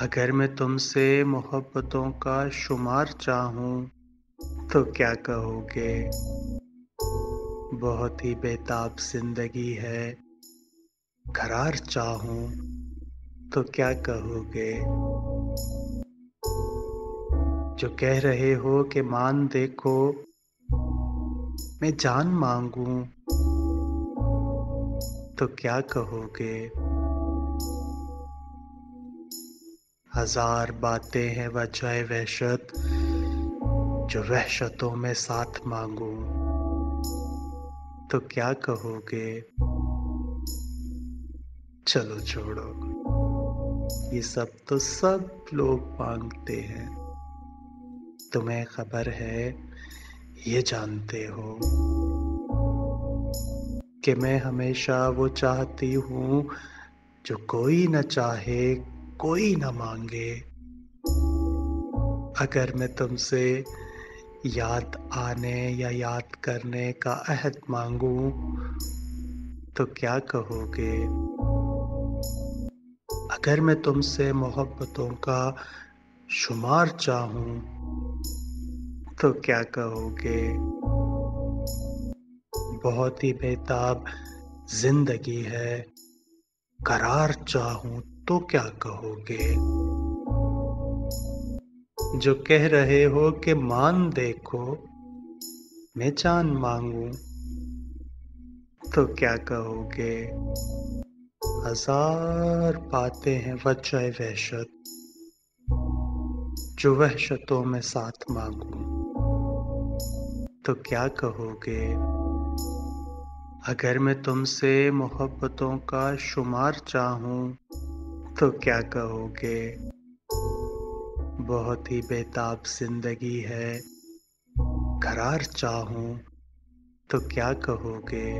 अगर मैं तुमसे मोहब्बतों का शुमार चाहूँ तो क्या कहोगे? बहुत ही बेताब ज़िंदगी है। करार चाहूँ तो क्या कहोगे? जो कह रहे हो कि मान देखो, मैं जान मांगू तो क्या कहोगे? हज़ार बातें हैं, वजह वहशत, जो वहशतों में साथ मांगू। तो क्या कहोगे? चलो छोड़ो। ये सब तो सब लोग मांगते हैं। तुम्हें खबर है, ये जानते हो, कि मैं हमेशा वो चाहती हूँ, जो कोई न चाहे कोई न मांगे। अगर मैं तुमसे याद आने या याद करने का अहद मांगू तो क्या कहोगे? अगर मैं तुमसे मोहब्बतों का शुमार चाहूँ तो क्या कहोगे? बहुत ही बेताब ज़िंदगी है। करार चाहूँ तो क्या कहोगे? जो कह रहे हो कि मान देखो, मैं जान मांगू तो क्या कहोगे? हज़ार बातें हैं वजह वहशत, जो वहशतों में साथ मांगू तो क्या कहोगे? अगर मैं तुमसे मोहब्बतों का शुमार चाहूँ तो क्या कहोगे? बहुत ही बेताब ज़िंदगी है। करार चाहूँ तो क्या कहोगे?